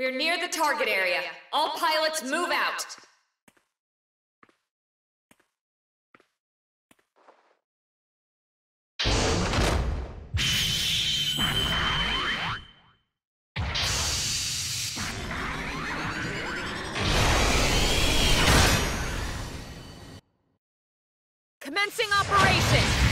We're near the target area. All pilots move out. Commencing operation!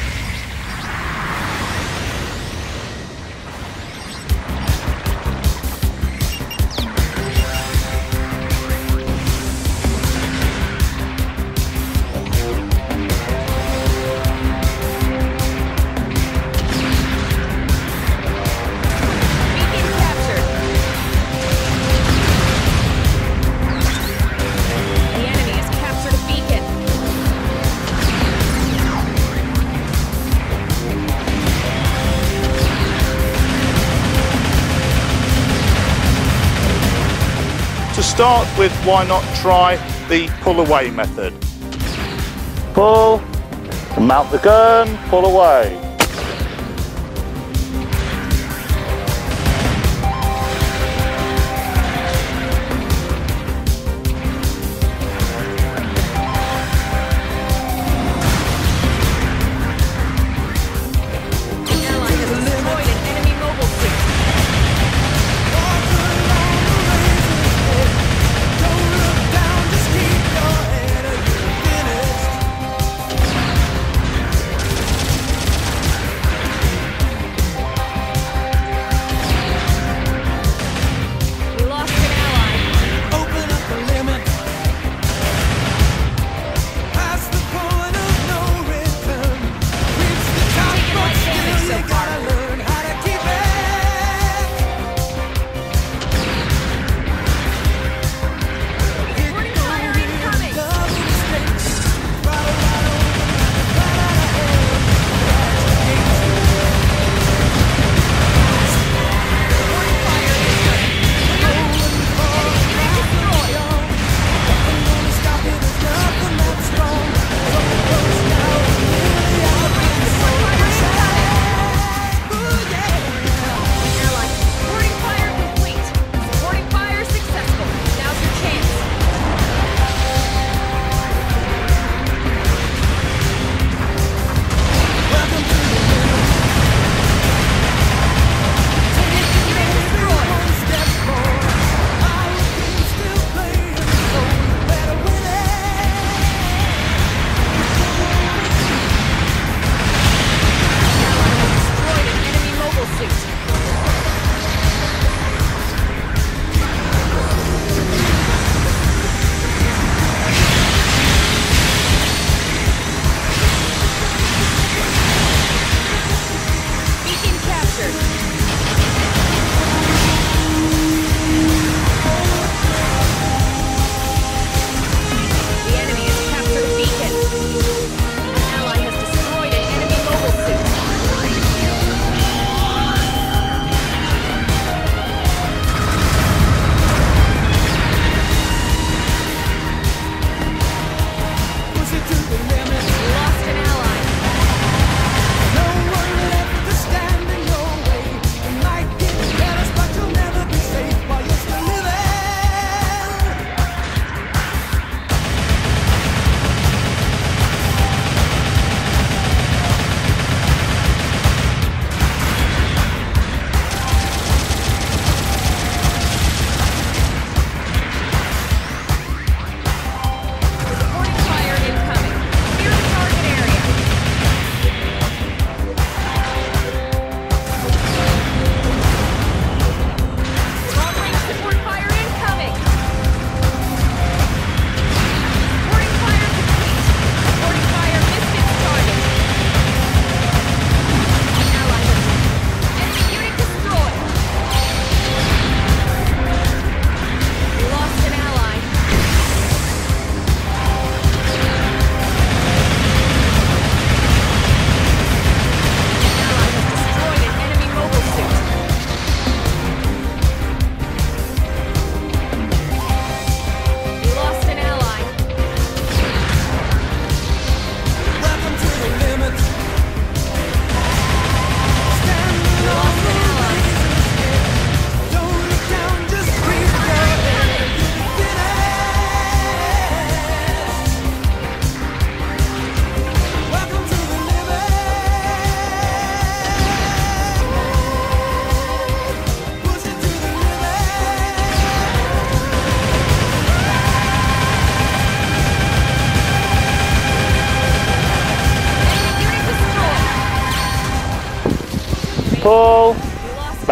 Start with, why not try the pull away method? Pull, mount the gun, pull away.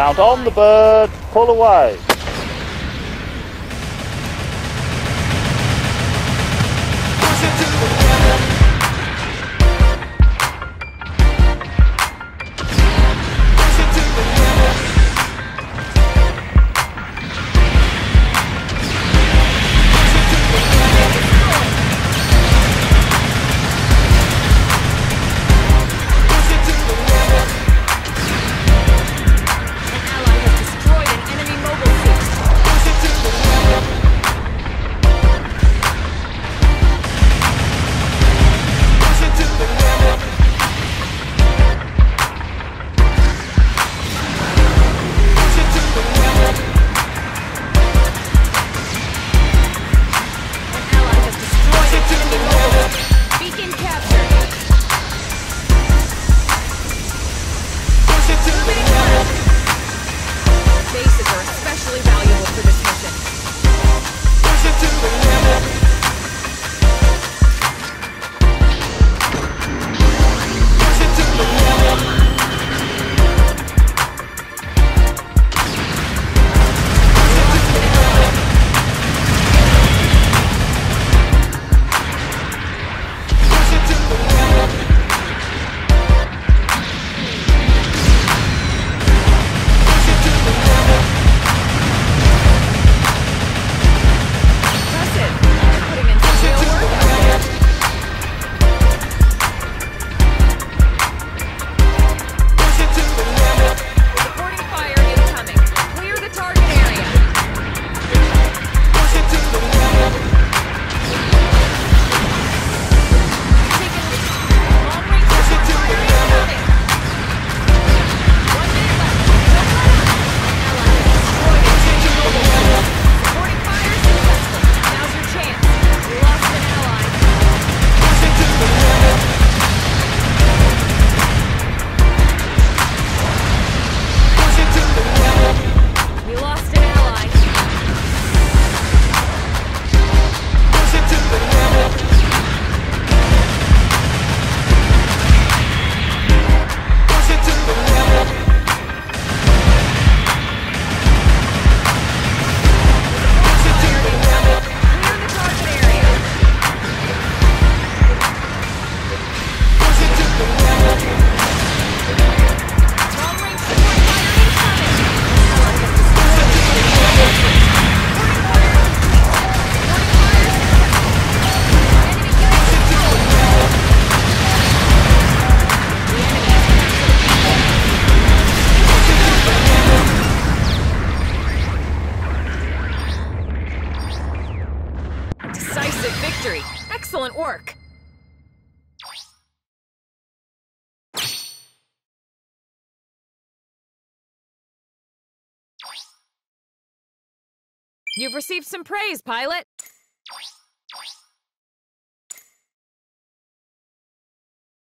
Mount on the bird, pull away. You've received some praise, pilot!